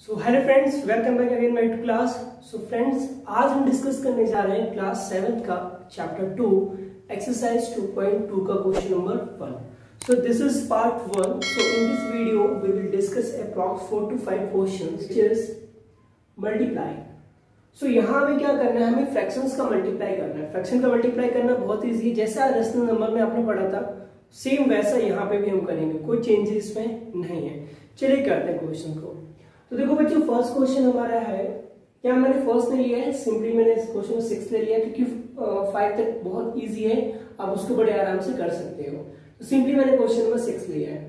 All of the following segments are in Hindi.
So hello friends welcome back again my to class so friends आज हम डिस्कस करने जा रहे हैं क्लास सेवेंथ का चैप्टर टू एक्सरसाइज 2.2 का question number one so this is part one so in this video we will discuss approx four two five is multiply so यहाँ हमें क्या करना है? हमें फ्रैक्शंस का मल्टीप्लाई करना है। फ्रैक्शन का मल्टीप्लाई करना बहुत ईजी है। जैसा रेशनल नंबर में आपने पढ़ा था सेम वैसा यहाँ पे भी हम करेंगे। कोई चेंजेस इसमें नहीं है। चलिए करते हैं क्वेश्चन को। तो देखो बच्चों फ़र्स्ट क्वेश्चन हमारा है क्या मैंने फ़र्स्ट नहीं लिया है? सिंपली मैंने इस क्वेश्चन में सिक्स ले लिया क्योंकि फाइव तक बहुत इजी है आप उसको बड़े आराम से कर सकते हो। तो सिंपली मैंने क्वेश्चन नंबर सिक्स लिया है।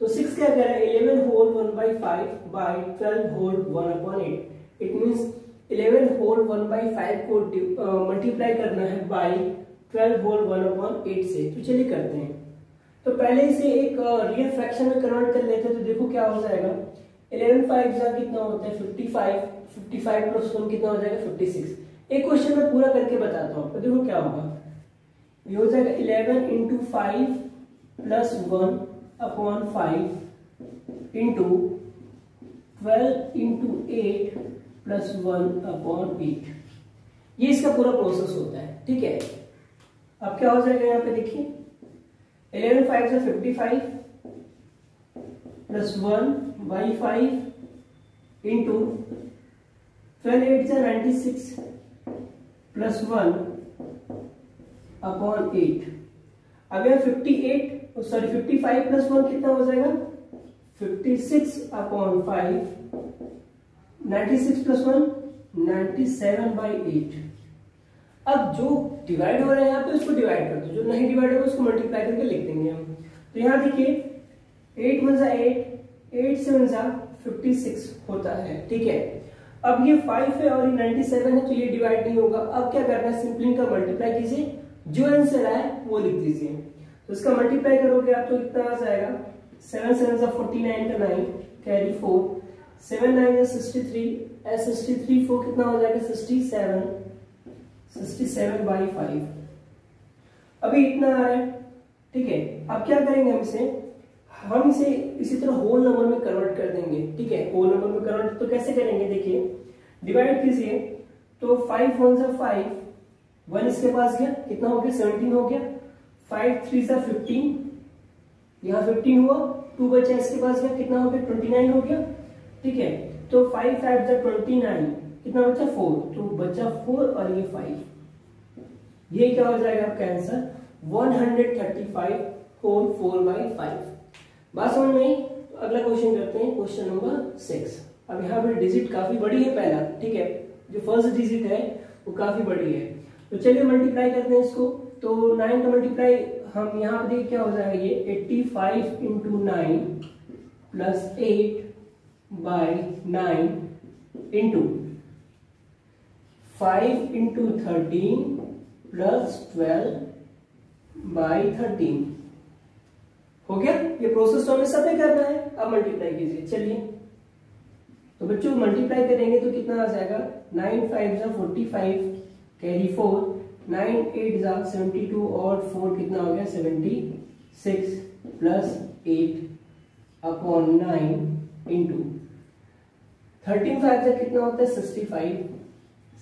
तो सिक्स क्या कह रहा है? Eleven whole one by five by twelve whole one upon eight it means eleven whole one by five को मल्टीप्लाई uh, करना है by twelve whole one upon eight से। तो चलिए करते हैं। तो पहले इसे एक रियल uh, फ्रैक्शन में कन्वर्ट कर लेते हैं तो देखो क्या हो जाएगा। इलेवन फाइव जा कितना होता है? Fifty five fifty five plus one कितना हो जाएगा? फिफ्टी सिक्स एक क्वेश्चन मैं पूरा करके बताता हूँ आपको। देखो क्या होगा। ये हो जाएगा eleven into five plus one upon five into twelve into eight plus one upon eight ये इसका पूरा प्रोसेस होता है। ठीक है? अब क्या हो जाएगा यहाँ पे देखिए। इलेवन फाइव से fifty five plus one by five into twelve eight से ninety six plus one upon eight अब यह fifty eight sorry fifty five plus one कितना हो जाएगा? Fifty six upon five ninety six plus one ninety seven by eight अब जो डिवाइड हो रहा है यहाँ पे, उसको डिवाइड कर दो। जो नहीं डिवाइड होगा, उसको मल्टीप्लाई करके लिख देंगे हम। तो यहाँ देखिए एट वन सा एट एट सेवन सा फिफ्टी सिक्स होता है, ठीक है? अब ये फाइव है और ये नाइनटी सेवन है तो ये डिवाइड नहीं होगा। अब क्या करना है? सिंपली इनका मल्टीप्लाई कीजिए। जो आंसर आए वो लिख दीजिए। तो इसका मल्टीप्लाई करोगे आप तो कितना आ जाएगा? सेवन सेवन सा फोर्टी नाइन का nine carry four seven nine sixty three S sixty three four कितना हो जाएगा? Sixty seven sixty seven by five अभी इतना आ रहा है, ठीक है? अब क्या करेंगे हम इसे? हम इसे इसी तरह होल नंबर में कन्वर्ट कर देंगे, ठीक है? होल नंबर में कन्वर्ट तो कैसे करेंगे? देखिए डिवाइड कीजिए तो फाइव वन सा फाइव वन इसके पास गया, कितना हो गया? सेवनटीन हो गया। फाइव थ्री सा फिफ्टीन यहाँ फिफ्टीन हुआ टू बचा इसके पास गया, कितना हो गया? ट्वेंटी नाइन हो गया, ठीक है? तो फाइव फाइव सा ट्वेंटी नाइन कितना बचा? फोर तो बचा फोर और ये फाइव ये क्या हो जाएगा आपका answer 135 whole four by five बात समझ में तो अगला क्वेश्चन करते हैं क्वेश्चन नंबर सिक्स अब यहाँ पर डिजिट काफ़ी बड़ी है पहला, ठीक है? जो फ़र्स्ट डिजिट है, वो काफ़ी बड़ी है। तो चलिए मल्टीप्लाई करते हैं इसको। तो नाइन का मल्टीप्लाई हम यहाँ पर देखिए क्या हो जाएगा ये? Eighty five into nine plus eight by nine into five into thirteen plus twelve by thirteen हो गया? ये प्रोसेस तो हमें सब करना है। अब मल्टीप्लाई कीजिए। चलिए। तो बच्चों मल्टीप्लाई करेंगे तो कितना आ जाएगा? नाइन फाइव जा forty five carry four nine eight जा सेवेंटी टू और फोर कितना हो गया? Seventy six plus eight upon nine into thirteen five जा कितना होता है? Sixty five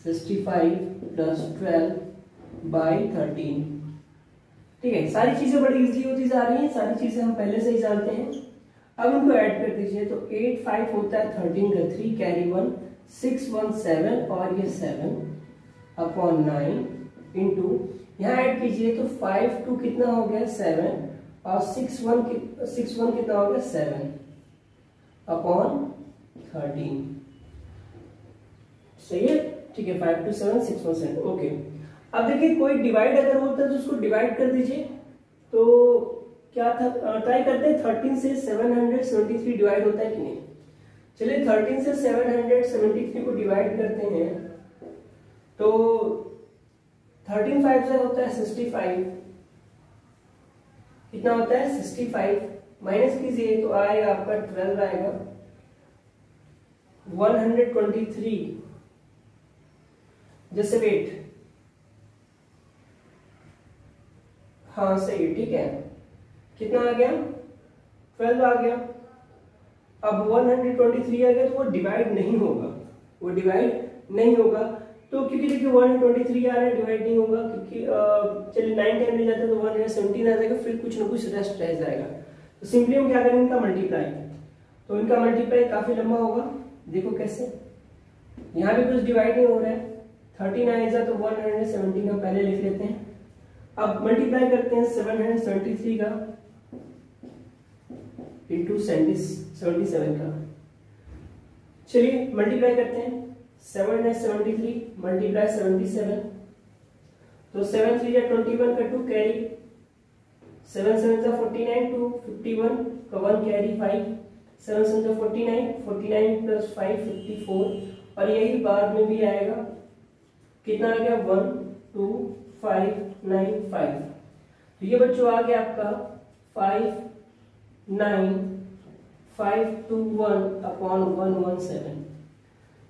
sixty five plus twelve by thirteen ठीक है, सारी चीज़ें बड़ी इजी होती जा रही हैं, सारी चीज़ें हम पहले से ही जानते हैं। अब इनको ऐड कर दीजिए तो एट फाइव होता है थर्टीन का three carry one six one seven और ये सेवन अपॉन नाइन इंटू यहाँ ऐड कीजिए तो फाइव टू कितना हो गया? सेवन और सिक्स वन सिक्स वन कितना हो गया? सेवन अपॉन थर्टीन सही है? ठीक है five two seven six one seven okay अब देखिए, कोई डिवाइड अगर होता है तो उसको डिवाइड कर दीजिए। तो क्या था ट्राई करते हैं थर्टीन से seven hundred seventy three divide होता है कि नहीं? चलिए थर्टीन से सेवन हंड्रेड सेवेंटी थ्री को डिवाइड करते हैं। तो थर्टीन फाइव से होता है सिक्सटी फाइव कितना होता है? सिक्सटी फाइव माइनस कीजिए तो आएगा आपका ट्वेल्व आएगा। वन हंड्रेड ट्वेंटी थ्री जैसे वेट हाँ सही, ठीक है। कितना आ गया? ट्वेल्व आ गया। अब 123 आ गया तो वो डिवाइड नहीं होगा। वो डिवाइड नहीं होगा। तो क्योंकि देखिए 123 आ रहा है डिवाइड नहीं होगा, क्योंकि चलिए नाइन टाइम ले जाते हैं तो 117 आ जाएगा, फिर कुछ ना कुछ रेस्ट रह जाएगा। तो सिंपली हम क्या करेंगे इनका मल्टीप्लाई तो इनका मल्टीप्लाई काफ़ी लंबा होगा। देखो कैसे। यहाँ भी कुछ डिवाइड नहीं हो रहा है। थर्टी नाइन तो वन हंड्रेड सेवेंटी का पहले लिख लेते हैं। अब मल्टीप्लाई करते हैं सेवन हंड्रेड सेवेंटी थ्री का इंटू सेवेंटी सेवन का। चलिए मल्टीप्लाई करते हैं। Seven hundred seventy three multiply seventy seven तो सेवन थ्री या ट्वेंटी वन का टू कैरी सेवन सेवन जा forty nine two fifty one का one carry five seven seven जा forty nine forty nine plus five fifty four और यही बाद में भी आएगा। कितना आ गया? One two five nine five. तो ये बच्चों आ गया आपका five nine five two one upon one one seven.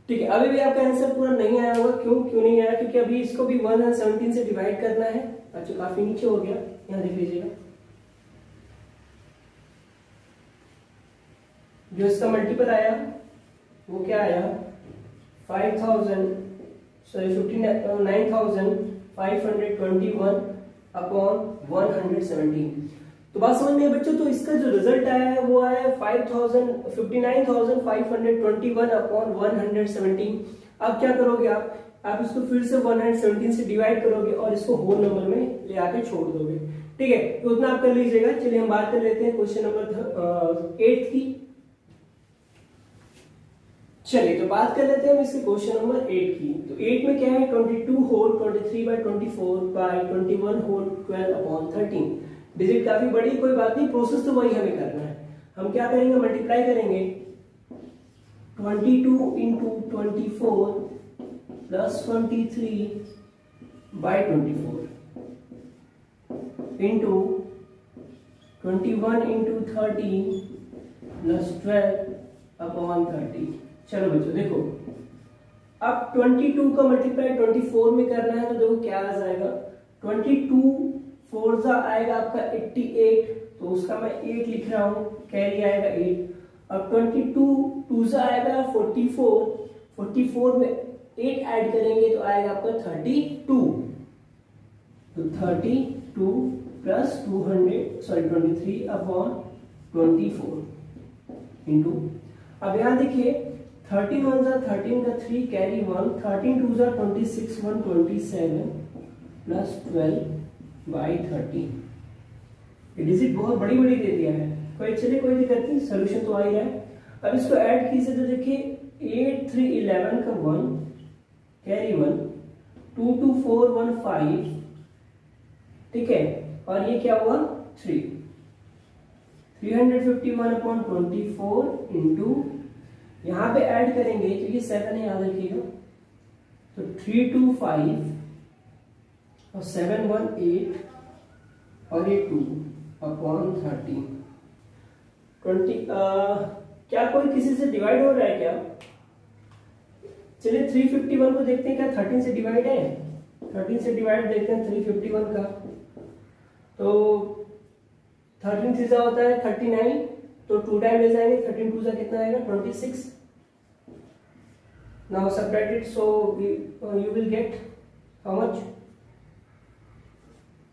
ठीक है, अभी भी आपका आंसर पूरा नहीं आया होगा। क्यों? क्यों नहीं आया? क्योंकि अभी इसको भी वन एंड सेवनटीन से डिवाइड करना है। अच्छा काफ़ी नीचे हो गया। यहाँ देख लीजिएगा। जो इसका मल्टीपल आया, वो क्या आया? Five thousand sorry fifty nine thousand five hundred twenty one upon one hundred seventeen तो बात समझ में बच्चों? तो इसका जो रिज़ल्ट आया है, वो आया है five thousand fifty nine thousand five hundred twenty one upon one hundred seventeen अब क्या करोगे आप? आप इसको फिर से वन हंड्रेड सेवनटीन से डिवाइड करोगे और इसको होल नंबर में ले आके छोड़ दोगे। ठीक है तो उतना आप कर लीजिएगा। चलिए हम बात कर लेते हैं क्वेश्चन नंबर एट की। चलिए तो बात कर लेते हैं हम इसके क्वेश्चन नंबर एट की। तो एट में क्या है? Twenty two whole twenty three by twenty four by twenty one whole twelve upon thirteen digit काफ़ी बड़ी, कोई बात नहीं प्रोसेस तो वही हमें करना है। हम क्या करेंगे? मल्टीप्लाई करेंगे। Twenty two into twenty four plus twenty three by twenty four into twenty one into thirty plus twelve upon thirty चलो बच्चों, देखो। अब 22 का मल्टीप्लाई 24 में करना है तो देखो क्या आ जाएगा। 22 फोर जा आएगा आपका 88 तो उसका मैं 8 लिख रहा हूँ, कैरी आएगा 8 अब 22 टू आएगा 44 44 में 8 ऐड करेंगे तो आएगा आपका 32 तो 32 प्लस 200 सॉरी 23 अपॉन 24 इंटू अब यहाँ देखिए थर्टीन वन जा थर्टीन का three carry one thirteen two जा twenty six one twenty seven plus twelve by thirteen digit बहुत बड़ी बड़ी दे दिया है। कोई चलिए कोई दिक्कत नहीं सोल्यूशन तो आ ही है। अब इसको ऐड कीजिए तो देखिए एट थ्री इलेवन का one carry one two two four one five ठीक है? और ये क्या हुआ? Three three hundred fifty one upon twenty four into यहाँ पे ऐड करेंगे तो ये सेवन याद रखिएगा। तो थ्री टू फाइव और सेवन वन एट और ये टू अपॉन थर्टीन ट्वेंटी क्या कोई किसी से डिवाइड हो रहा है क्या? चलिए थ्री फिफ्टी वन को देखते हैं, क्या थर्टीन से डिवाइड है? थर्टीन से डिवाइड देखते हैं थ्री फिफ्टी वन का। तो थर्टीन थ्री होता है थर्टी नाइन तो टू टाइम ले जाएँगे थर्टीन टू सा कितना आएगा? Twenty six now subtract it so we, uh, you will get how much?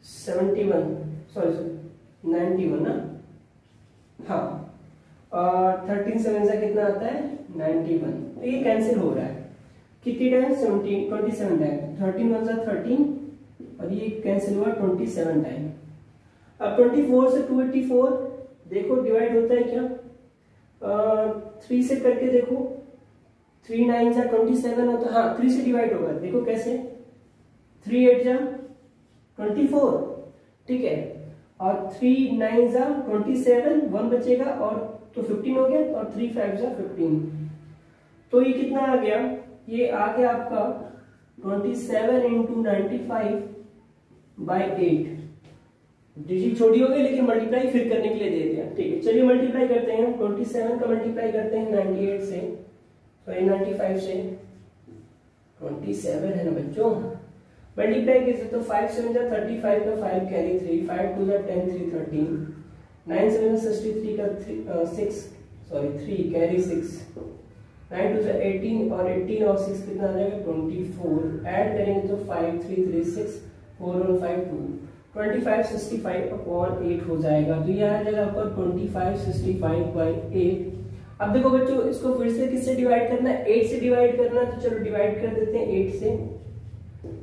71 sorry sorry. 91 ना हाँ. और थर्टीन सेवन से कितना आता है? 91 तो ये कैंसिल हो रहा है. कितनी time? Seventeen twenty seven time. Thirteen one सा थर्टीन और ये कैंसिल हुआ ट्वेंटी सेवन टाइम. अब ट्वेंटी फोर से टू एट्टी फोर देखो डिवाइड होता है क्या? थ्री से करके देखो. थ्री नाइन जा ट्वेंटी सेवन होता हाँ थ्री से डिवाइड होगा। देखो कैसे? थ्री एट जा ट्वेंटी फोर, ठीक है? और थ्री नाइन जा ट्वेंटी सेवन, वन बचेगा और तो फिफ्टीन हो गया, और थ्री फाइव जा फिफ्टीन तो ये कितना आ गया? ये आ गया आपका twenty seven into ninety five by eight digit छोटी हो गई, लेकिन मल्टीप्लाई फिर करने के लिए दे दिया। ठीक है, चलिए मल्टीप्लाई करते हैं। ट्वेंटी सेवन का मल्टीप्लाई करते हैं नाइनटी एट से। तो नाइनटी फाइव से ट्वेंटी सेवन है ना बच्चों। मल्टीप्लाई कीजिए तो फाइव सेवन जा थर्टी फाइव का five carry three five two जा ten three thirteen nine seven sixty three का six sorry three carry six nine two eighteen और एटीन और सिक्स कितना आ जाएगा? ट्वेंटी फोर एड करेंगे तो five three three six four one five two twenty five sixty five upon eight हो जाएगा। तो ये आ जाएगा आपका twenty five sixty five by eight अब देखो बच्चों, इसको फिर से किससे डिवाइड करना है? एट से डिवाइड करना है तो चलो डिवाइड कर देते हैं एट से।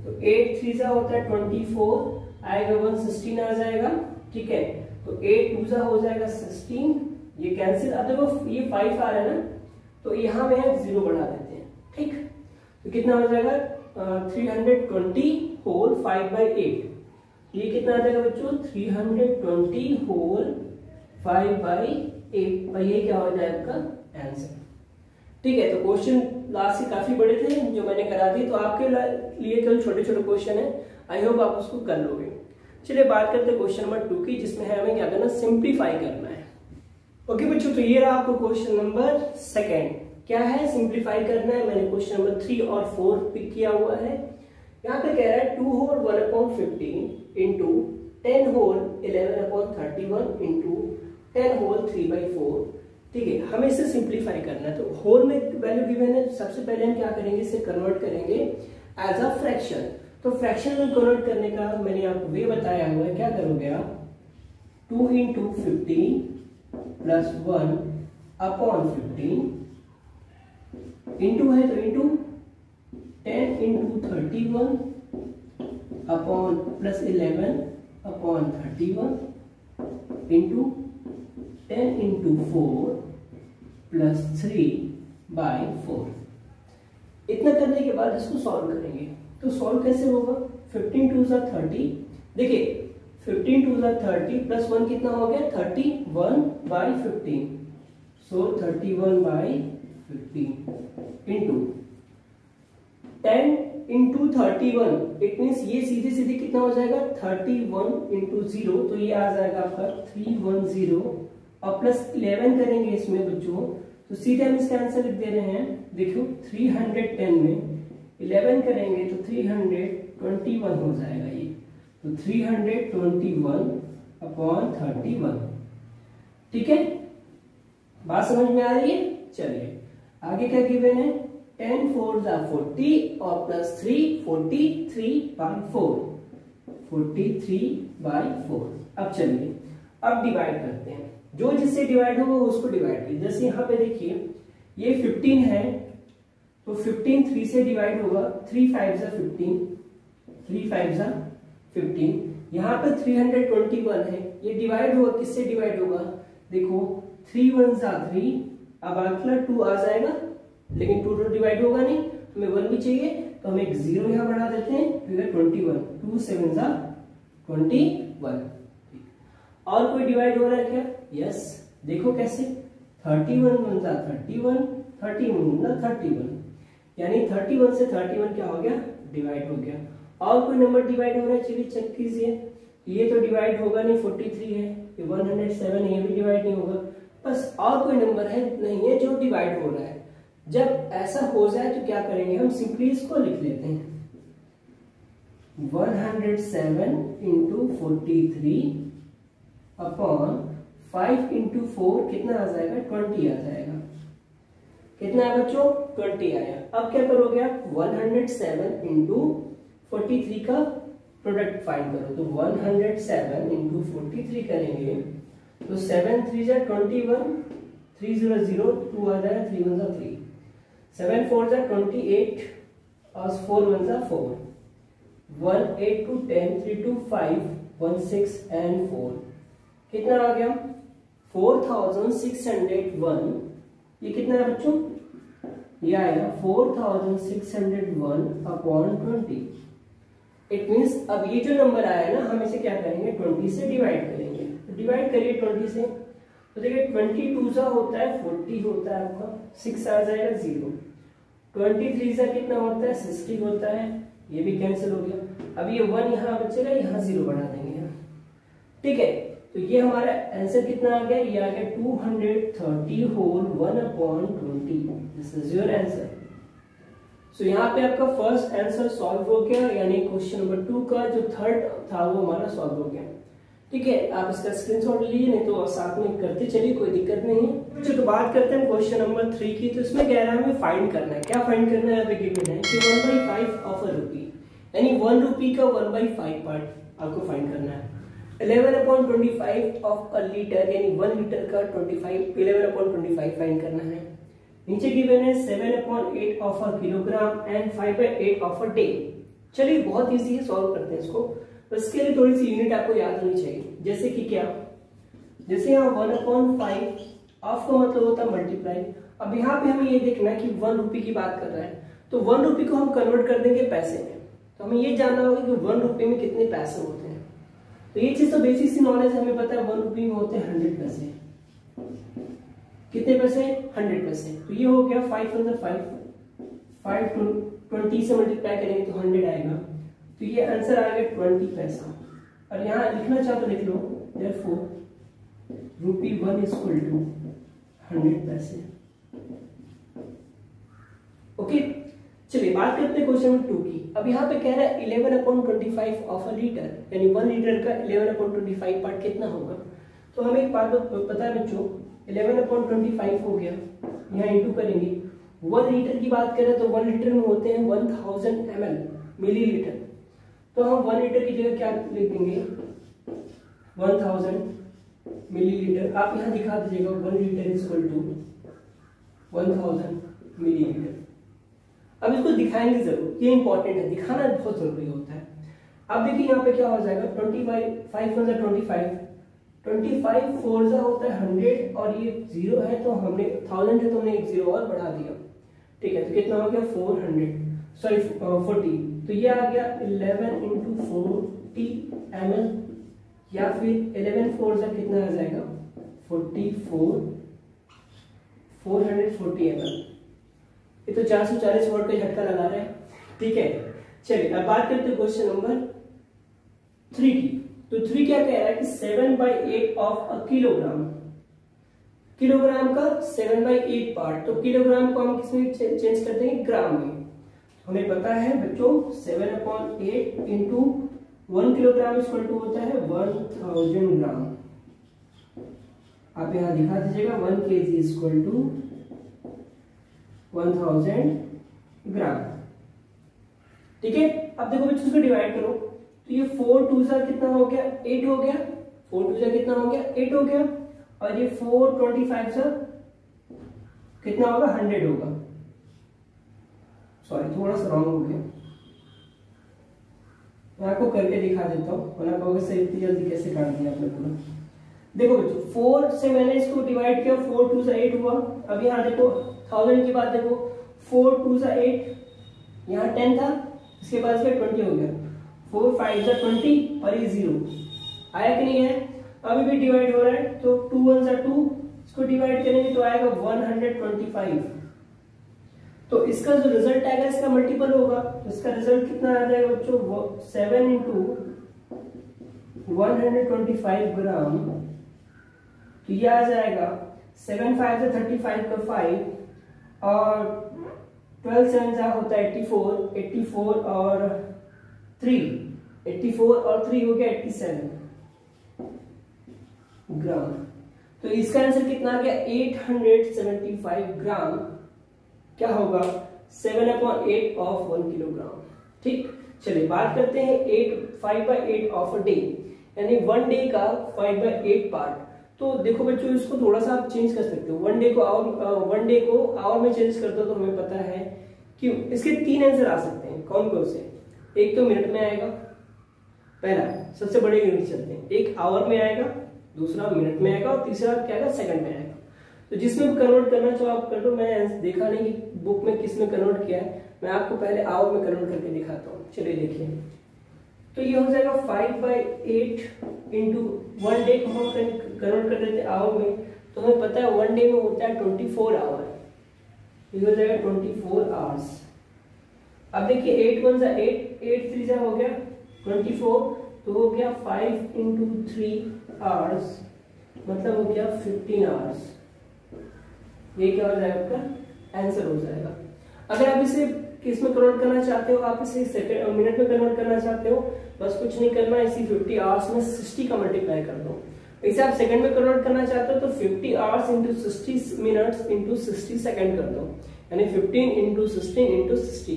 तो एट थ्री सा होता है ट्वेंटी फोर आएगा वन सिक्सटीन आ जाएगा, ठीक है? तो एट टू सा हो जाएगा सिक्सटीन ये कैंसिल अब देखो, ये फाइव आ रहा है ना तो यहाँ में ज़ीरो बढ़ा देते हैं, ठीक? तो कितना हो जाएगा? Three hundred twenty whole five by eight ये कितना आ जाएगा बच्चों? Three hundred twenty whole five by eight भाई ये क्या हो जाए आपका आंसर ठीक है तो क्वेश्चन लास्ट से काफ़ी बड़े थे, जो मैंने करा दिए तो आपके लिए कल छोटे छोटे क्वेश्चन है। आई होप आप उसको कर लोगे। चलिए, बात करते हैं क्वेश्चन नंबर टू की, जिसमें है हमें क्या करना सिंप्लीफाई करना है। ओके बच्चों तो ये रहा आपको क्वेश्चन नंबर सेकेंड क्या है सिंप्लीफाई करना है? मैंने क्वेश्चन नंबर थ्री और फोर पिक किया हुआ है। यहाँ पे कह रहा है two whole one upon fifteen into ten whole eleven upon thirty one into ten whole three by four, ठीक है? हमें इसे सिंप्लीफाई करना है। तो होल में वैल्यू गिवन है, सबसे पहले हम क्या करेंगे? इसे कन्वर्ट करेंगे एज अ फ्रैक्शन तो फ्रैक्शन में कन्वर्ट करने का मैंने आपको वे बताया हुआ है। क्या करोगे आप? Two into fifteen plus one upon fifteen into है तो into ten into thirty one upon plus eleven upon thirty one into ten into four plus three by four इतना करने के बाद इसको सॉल्व करेंगे। तो सॉल्व कैसे होगा? फिफ्टीन टू ज़ा थर्टी देखिए फिफ्टीन टू ज़ा थर्टी प्लस वन कितना हो गया? Thirty one by fifteen so thirty one by fifteen into ten into thirty one it mean ये सीधे सीधे कितना हो जाएगा? थर्टी वन इंटू ज़ीरो तो ये आ जाएगा आपका थ्री वन ज़ीरो और प्लस इलेवन करेंगे इसमें बच्चों तो सीधे हम इसका आंसर लिख दे रहे हैं। देखो थ्री हंड्रेड टेन में इलेवन करेंगे तो थ्री हंड्रेड ट्वेंटी वन हो जाएगा ये। तो three hundred twenty one upon thirty one ठीक है? बात समझ में आ रही है? चलिए, आगे क्या गिवन है? टेन फोर जा फोर्टी और plus three forty three by four forty three by four अब चलिए, अब डिवाइड करते हैं। जो जिससे डिवाइड होगा उसको डिवाइड कीजिए जैसे यहाँ पे देखिए, ये 15 है तो 15 3 से डिवाइड होगा। 3 फाइव जा फिफ्टीन थ्री फाइव जा फिफ्टीन यहाँ पे 321 है। ये डिवाइड होगा, किससे डिवाइड होगा? देखो थ्री वन सा थ्री अब अगला टू आ जाएगा, लेकिन टू टू डिवाइड होगा नहीं, हमें वन भी चाहिए तो हम एक ज़ीरो यहाँ बढ़ा देते हैं फिर ट्वेंटी वन टू सेवन जा ट्वेंटी वन और कोई डिवाइड हो रहा है क्या? यस देखो कैसे? थर्टी वन जा थर्टी वन थर्टी वन जा थर्टी वन यानी थर्टी वन से थर्टी वन क्या हो गया? डिवाइड हो गया. और कोई नंबर डिवाइड हो रहा है? चलिए चेक कीजिए. ये तो डिवाइड होगा नहीं फोर्टी थ्री है. ये वन हंड्रेड सेवन ये भी डिवाइड नहीं होगा. बस और कोई नंबर है? नहीं है, जो डिवाइड हो रहा है. जब ऐसा हो जाए तो क्या करेंगे? हम सिंपली इसको लिख लेते हैं. 107 hundred seven into forty three upon five into four कितना आ जाएगा? ट्वेंटी आ जाएगा। कितना है बच्चों? ट्वेंटी आया। अब क्या करोगे आप? 107 इंटू फोर्टी थ्री का प्रोडक्ट फाइंड करो। तो 107 इंटू फोर्टी थ्री करेंगे। तो सेवन थ्री जा twenty one, three zero zero, two आ जाएगा थ्री वन जा थ्री। सेवन फोर जा ट्वेंटी एट और फोर वन जा four. One eight two ten, three two five, one six and four. कितना आ गया? Four thousand six hundred one. ये कितना है बच्चों? ये आएगा four thousand six hundred one upon twenty it means अब ये जो नंबर आया ना, हम इसे क्या करेंगे? ट्वेंटी से डिवाइड करेंगे। डिवाइड करिए ट्वेंटी से। तो देखिए ट्वेंटी टू सा होता है फोर्टी होता है आपका। सिक्स आ जाएगा ज़ीरो ट्वेंटी थ्री सा कितना होता है? सिक्सटी होता है। ये भी कैंसिल हो गया। अब ये वन यहाँ बचेगा, यहाँ ज़ीरो बढ़ा देंगे। ठीक है। तो ये हमारा आंसर कितना आ गया? ये आ गया two hundred thirty whole one upon twenty this is your answer so यहाँ पे आपका फ़र्स्ट आंसर सॉल्व हो गया, यानी क्वेश्चन नंबर टू का जो थर्ड था वो हमारा सॉल्व हो गया। ठीक है, आप इसका स्क्रीनशॉट लीजिए नहीं तो साथ में करते चलिए, कोई दिक्कत नहीं है। बच्चों तो बात करते हैं क्वेश्चन नंबर थ्री की तो इसमें कह रहा है हमें फाइंड करना है। क्या फाइंड करना है कि one by five of a rupee यानी वन रुपी का वन बाई फाइव पार्ट आपको फाइंड करना है। Eleven upon twenty of a litre यानी वन लीटर का twenty five eleven upon twenty करना है। नीचे गिवन है seven upon eight of a kilogram and five by eight of a day चलिए, बहुत इजी है सॉल्व करते हैं इसको। तो इसके लिए थोड़ी सी यूनिट आपको याद होनी चाहिए। जैसे कि क्या? जैसे यहाँ वन अपॉइंट फाइव ऑफ़ का मतलब होता है मल्टीप्लाई अब यहाँ पे हमें ये देखना है कि वन रुपी की बात कर रहा है। तो वन रुपी को हम कन्वर्ट कर देंगे पैसे में। तो हमें ये जानना होगा कि वन रुपये में कितने पैसे होते हैं। तो ये चीज़ तो बेसिक सी नॉलेज हमें पता है वन रुपी में होते हैं हंड्रेड पैसे। कितने पैसे? हंड्रेड पैसे। तो ये हो गया five hundred five five twenty से मल्टीप्लाई करेंगे तो हंड्रेड आएगा। तो ये आंसर आएगा ट्वेंटी पैसा। और यहाँ लिखना चाहो तो लिख लो। For rupee one is equal to hundred पैसे। ओके चलिए बात करते हैं क्वेश्चन नंबर टू की। अब यहाँ पे कह रहा है eleven upon twenty five of a litre यानी वन लीटर का eleven upon twenty five part कितना होगा? तो हमें एक बात पता है बच्चों इलेवन अपॉइंट ट्वेंटी फाइव हो गया। यहाँ इंटू करेंगे। वन लीटर की बात करें तो वन लीटर में होते हैं one thousand M L millilitre तो हम वन लीटर की जगह क्या लिख देंगे? वन थाउज़ेंड मिली लीटर आप यहाँ दिखा दीजिएगा one litre is equal to one thousand millilitre अब इसको दिखाएँगे ज़रूर। ये इंपॉर्टेंट है। दिखाना बहुत ज़रूरी होता है। अब देखिए यहाँ पे क्या हो जाएगा? Twenty five one twenty five twenty five four जा होता है हंड्रेड और ये ज़ीरो है तो हमने थाउज़ेंड है तो हमने एक ज़ीरो और बढ़ा दिया। ठीक है तो कितना हो गया? फोर हंड्रेड सॉरी फोर्टी तो ये आ गया eleven into forty M L या फिर इलेवन फोर से कितना आ जाएगा? Forty four four hundred forty M L ये तो चार सौ चालीस वर्ड का झटका लगा रहे हैं। ठीक है? चलिए, अब बात करते हैं क्वेश्चन नंबर थ्री की। तो थ्री क्या कह रहा है कि seven by eight of a kilogram kilogram का सेवन बाई एट पार्ट तो किलोग्राम को हम किसमें चेंज कर देंगे ग्राम में। हमें पता है बच्चों seven upon eight into one kilogram equal to होता है वन थाउज़ेंड ग्राम आप यहाँ दिखा दीजिएगा one K G equal to one thousand gram ठीक है? अब देखो बच्चों, इसको डिवाइड करो। तो ये फोर टू सा कितना हो गया? एट हो गया। फोर टू सा कितना हो गया? एट हो गया। और ये फोर ट्वेंटी फाइव सा कितना होगा? हंड्रेड होगा। सॉरी थोड़ा सा रॉन्ग हो गया। मैं आपको करके दिखा देता हूँ। वरना कहोगे सही इतनी जल्दी कैसे काट दिया आपने पूरा? देखो बच्चों फोर से मैंने इसको डिवाइड किया फोर टू से एट हुआ। अब यहाँ देखो थाउज़ेंड की बात देखो, फोर, टू सा एट, यहाँ टेन था, इसके बाद इसका ट्वेंटी हो गया। फोर, फाइव सा ट्वेंटी, और ये ज़ीरो। आया कि नहीं है? अभी भी डिवाइड हो रहा है तो टू वन सा टू, इसको डिवाइड करेंगे तो आएगा वन हंड्रेड ट्वेंटी फाइव। तो इसका जो रिज़ल्ट आएगा, इसका मल्टीपल होगा। तो इसका रिज़ल्ट कितना आ जाएगा बच्चों? Seven into one hundred twenty five gram तो ये आ जाएगा सेवन फाइव से थर्टी फाइव का फाइव और ट्वेल्व सेवन जा होता है एट्टी फोर एट्टी फोर और थ्री एट्टी फोर और थ्री हो गया एट्टी सेवन ग्राम तो इसका आंसर कितना आ गया? Eight hundred seventy five gram क्या होगा? Seven upon eight of one kilogram ठीक? चलिए बात करते हैं eight five by eight of a day यानी वन डे का फाइव बाई एट पार्ट तो देखो बच्चों, इसको थोड़ा सा आप चेंज कर सकते हो। वन डे को आवर वन डे को आवर में चेंज कर दो तो हमें पता है कि इसके तीन आंसर आ सकते हैं। कौन कौन से? एक तो मिनट में आएगा। पहला, सबसे बड़े यूनिट चलते हैं। एक आवर में आएगा, दूसरा मिनट में आएगा और तीसरा क्या आएगा? सेकंड में आएगा। तो जिसमें कन्वर्ट करना चाहो आप कर दो मैं देखा नहीं कि बुक में किसमें कन्वर्ट किया है। मैं आपको पहले आवर में कन्वर्ट करके दिखाता हूँ। चलिए देखिए। तो ये हो जाएगा five by eight into one day को हम कन्वर्ट कर देते आवर में तो हमें पता है वन डे में होता है ट्वेंटी फोर आवर ये हो जाएगा ट्वेंटी फोर आवर्स अब देखिए एट वन सा एट एट थ्री सा हो गया ट्वेंटी फोर तो हो गया फाइव इंटू थ्री आवर्स मतलब हो गया फिफ्टीन आवर्स ये क्या हो जाएगा आपका? आंसर हो जाएगा। अगर आप इसे किसमें कन्वर्ट करना चाहते हो? आप इसे सेकंड मिनट में कन्वर्ट करना चाहते हो? बस कुछ नहीं करना, इसी 50 आवर्स में 60 का मल्टीप्लाई कर दो। इसे आप सेकंड में कन्वर्ट करना चाहते हो तो 50 hours into sixty minutes into sixty second कर दो। यानी 15 into sixteen into sixty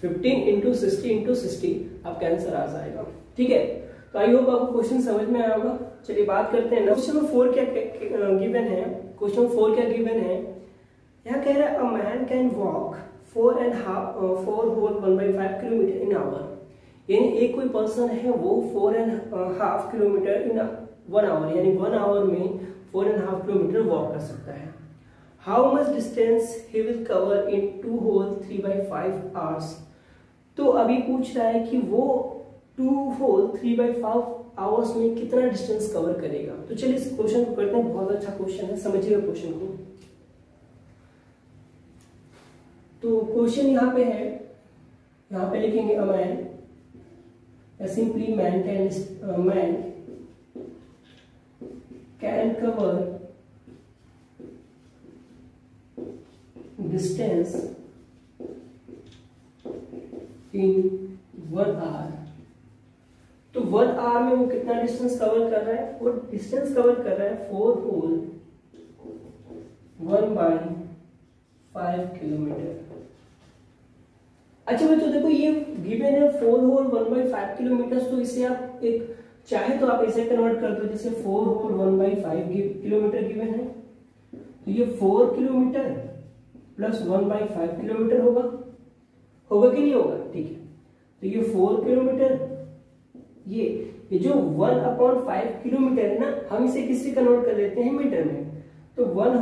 fifteen into sixty into sixty आपका आंसर आ जाएगा। ठीक है? तो आई होप आपको क्वेश्चन समझ में आया होगा। चलिए बात करते हैं। क्वेश्चन फोर क्या गिवन है? क्वेश्चन फोर क्या गिवन है? यहाँ कह रहा है a man can walk four and half four whole one by five kilometre in hour यानी एक कोई पर्सन है, वो four and half kilometre in one hour यानी वन आवर में four and half kilometre walk कर सकता है। How much distance he will cover in two whole three by five hours तो अभी पूछ रहा है कि वो two whole three by five hours में कितना डिस्टेंस कवर करेगा? तो चलिए इस क्वेश्चन को करते हैं, बहुत अच्छा क्वेश्चन है समझिएगा क्वेश्चन को। तो क्वेश्चन यहाँ पे है। यहाँ पे लिखेंगे a man simply man can man can cover distance in one hour तो वन आवर में वो कितना डिस्टेंस कवर कर रहा है? वो डिस्टेंस कवर कर रहा है four whole one by five kilometre अच्छा बच्चों देखो, ये गिवन है four whole one by five kilometre तो इसे आप एक चाहे तो आप इसे कन्वर्ट कर दो, जैसे four whole one by five kilometre given है। तो ये four kilometre plus one by five kilometre होगा। होगा कि नहीं होगा? ठीक है। तो ये फोर किलोमीटर ये ये जो वन अपॉन फाइव किलोमीटर है ना, हम इसे किससे कन्वर्ट कर लेते हैं? मीटर में। तो वन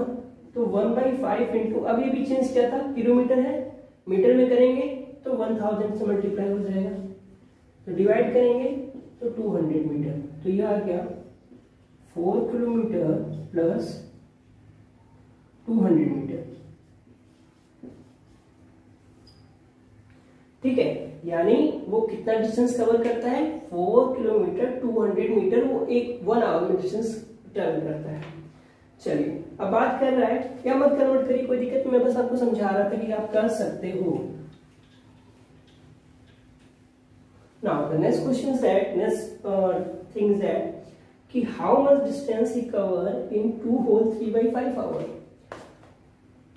तो वन बाई फाइव इंटू अब ये भी चेंज क्या था? किलोमीटर है। मीटर में करेंगे तो वन थाउज़ेंड से मल्टीप्लाई हो जाएगा। तो डिवाइड करेंगे तो टू हंड्रेड मीटर तो यह आ गया four kilometre plus two hundred metre ठीक है? यानी वो कितना डिस्टेंस कवर करता है? Four kilometre two hundred metre वो एक वन आवर में डिस्टेंस ट्रेवल करता है। चलिए, अब बात कर रहा है। क्या मत कन्वर्ट करिए, कोई दिक्कत मैं बस आपको समझा रहा था कि आप कर सकते हो। Now the next question that next thing that कि how much distance he cover in two whole three by five hour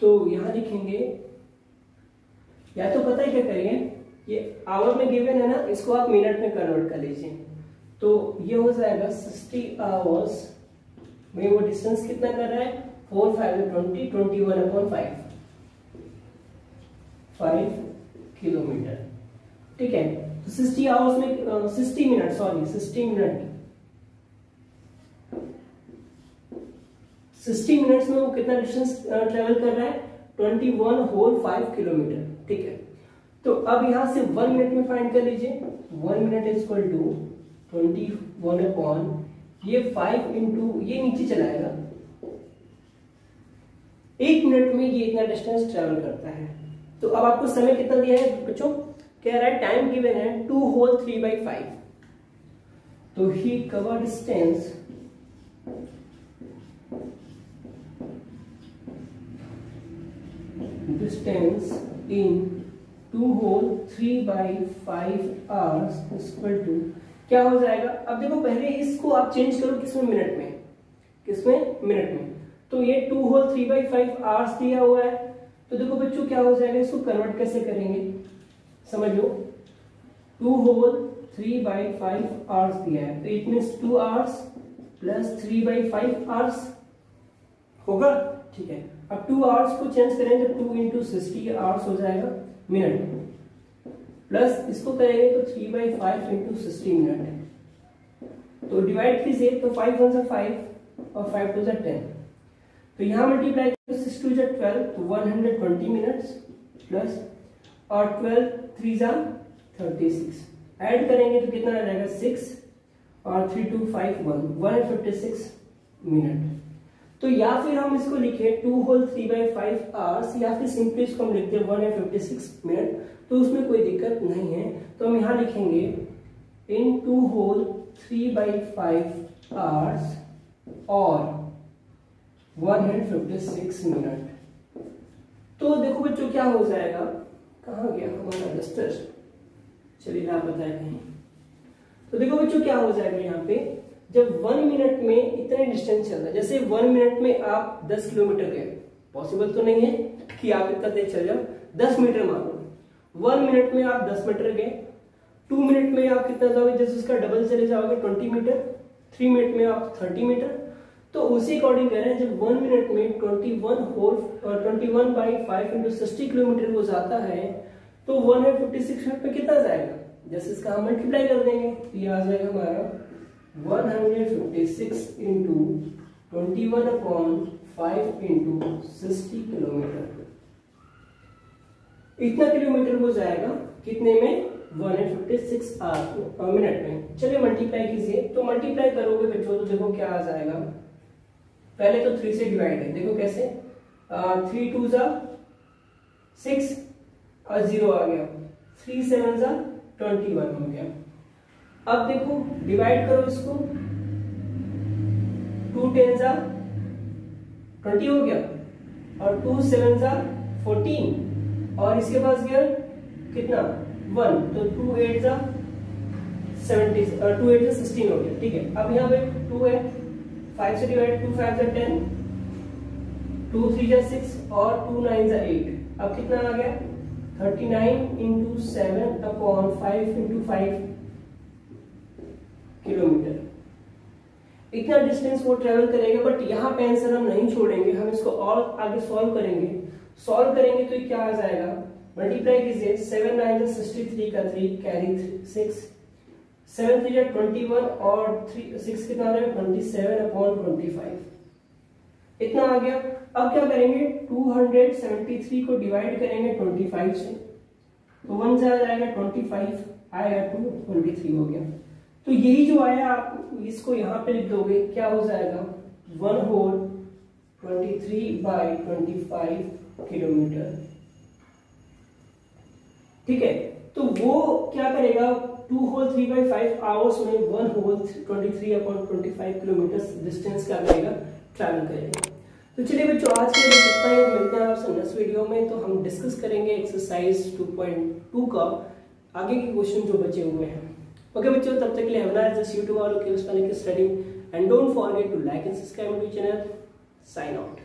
तो यहाँ लिखेंगे, या तो पता ही क्या करिए ये आवर में गिवन है ना, इसको आप मिनट में कन्वर्ट कर लीजिए। तो ये हो जाएगा सिक्सटी आवर्स में वो डिस्टेंस कितना कर रहा है? Four five twenty twenty one upon five five kilometre ठीक है? सिक्सटी आवर्स में sixty minute sorry sixty minute. Sixty minutes में वो कितना डिस्टेंस ट्रेवल कर रहा है? Twenty one whole five kilometre ठीक है? तो अब यहाँ से वन मिनट में फाइंड कर लीजिए। One minute is equal to twenty one upon ये फाइव इंटू ये नीचे चलाएगा। एक मिनट में ये इतना डिस्टेंस ट्रेवल करता है। तो अब आपको समय कितना दिया है, बच्चों? कह रहा है टाइम गिवन है two whole three by five तो he cover distance distance in two whole three by five hours equal to क्या हो जाएगा? अब देखो, पहले इसको आप चेंज करो किसमें? मिनट में। किसमें? मिनट में। तो ये two whole three by five hours दिया हुआ है। तो देखो बच्चों, क्या हो जाएगा? इसको कन्वर्ट कैसे करेंगे? समझ लो two whole three by five hours दिया है। तो it mean two hours plus three by five hours होगा? ठीक है। अब टू आवर्स को चेंज करेंगे तो टू इंटू सिक्सटी आवर्स हो जाएगा मिनट प्लस इसको करेंगे तो three by five into sixty minute तो डिवाइड कीजिए तो फाइव वन से फाइव और फाइव टू से टेन तो यहाँ मल्टीप्लाई सिक्स टू जो twelve one hundred twenty minutes plus और ट्वेल्व थ्री जा थर्टी सिक्स एड करेंगे तो कितना आ जाएगा सिक्स और three two five one one fifty six minute तो या फिर हम इसको लिखे two whole three by five hours या फिर सिंपली इसको हम लिखते हैं one and fifty six minute तो उसमें कोई दिक्कत नहीं है। तो हम यहाँ लिखेंगे in two whole three by five hours और one and fifty six minute तो देखो बच्चों क्या हो जाएगा? कहा गया हमारा रजिस्टर चलिए आप बताए तो देखो बच्चों, क्या हो जाएगा यहाँ पे? जब वन मिनट में इतने डिस्टेंस चल रहा जैसे वन मिनट में आप दस किलोमीटर गए पॉसिबल तो नहीं है कि आप इतना तेज चल जाओ। दस मीटर लो वन मिनट में आप दस मीटर गए टू मिनट में आप कितना जाओगे? जैसे उसका डबल चले जाओगे ट्वेंटी मीटर थ्री मिनट में आप थर्टी मीटर तो उसी अकॉर्डिंग कह रहे हैं, जब वन मिनट में twenty one whole twenty one by five into sixty kilometre वो जाता है तो वन है फिफ्टी सिक्स मिनट में कितना जाएगा? जैसे इसका हम मल्टीप्लाई कर देंगे तो ये आ जाएगा हमारा one hundred fifty six into twenty one upon five into sixty kilometre इतना किलोमीटर वो जाएगा, कितने में? One and fifty six are minute में। चलिए मल्टीप्लाई कीजिए तो मल्टीप्लाई करोगे बच्चों तो देखो क्या आ जाएगा। पहले तो थ्री से डिवाइड है। देखो कैसे? थ्री टू जा सिक्स और ज़ीरो आ गया। थ्री सेवन जा ट्वेंटी वन हो गया। अब देखो डिवाइड करो इसको। टू टेन जा ट्वेंटी हो गया। और टू सेवन जा फोर्टीन और इसके पास गया कितना? वन तो टू एट जा सेवेंटी टू एट जा सिक्सटीन हो गया। ठीक है। अब यहाँ पे टू है फाइव से डिवाइड टू फाइव जा टेन टू थ्री जा सिक्स और टू नाइन जा एट अब कितना आ गया? Thirty nine into seven upon five into five kilometre इतना डिस्टेंस वो ट्रेवल करेगा बट यहाँ पे आंसर हम नहीं छोड़ेंगे, हम इसको और आगे सॉल्व करेंगे। सॉल्व करेंगे तो क्या आ जाएगा? मल्टीप्लाई कीजिए सेवन नाइन सिक्सटी थ्री का three carry six seven three twenty one और थ्री सिक्स कितना twenty seven upon twenty five इतना आ गया अब क्या करेंगे? 273 को डिवाइड करेंगे 25 से. तो वन से जाएगा 25 आएगा टू ट्वेंटी थ्री हो गया. तो यही जो आया, आप इसको यहाँ पे लिख दोगे, क्या हो जाएगा? One whole 23 three by twenty five kilometre ठीक है? तो वो क्या करेगा? Two whole three by five hours में one whole twenty three upon twenty five kilometre distance क्या करेगा ट्रैवल करेगा। तो चलिए बच्चों, आज के लिए इतना ही। मिलते हैं आपसे नेक्स्ट वीडियो में। तो हम डिस्कस करेंगे एक्सरसाइज 2.2 का आगे के क्वेश्चन जो बचे हुए हैं। ओके बच्चों, तब तक के लिए हैव नाइस यूट्यूब की study and don't forget to like and subscribe to channel sign out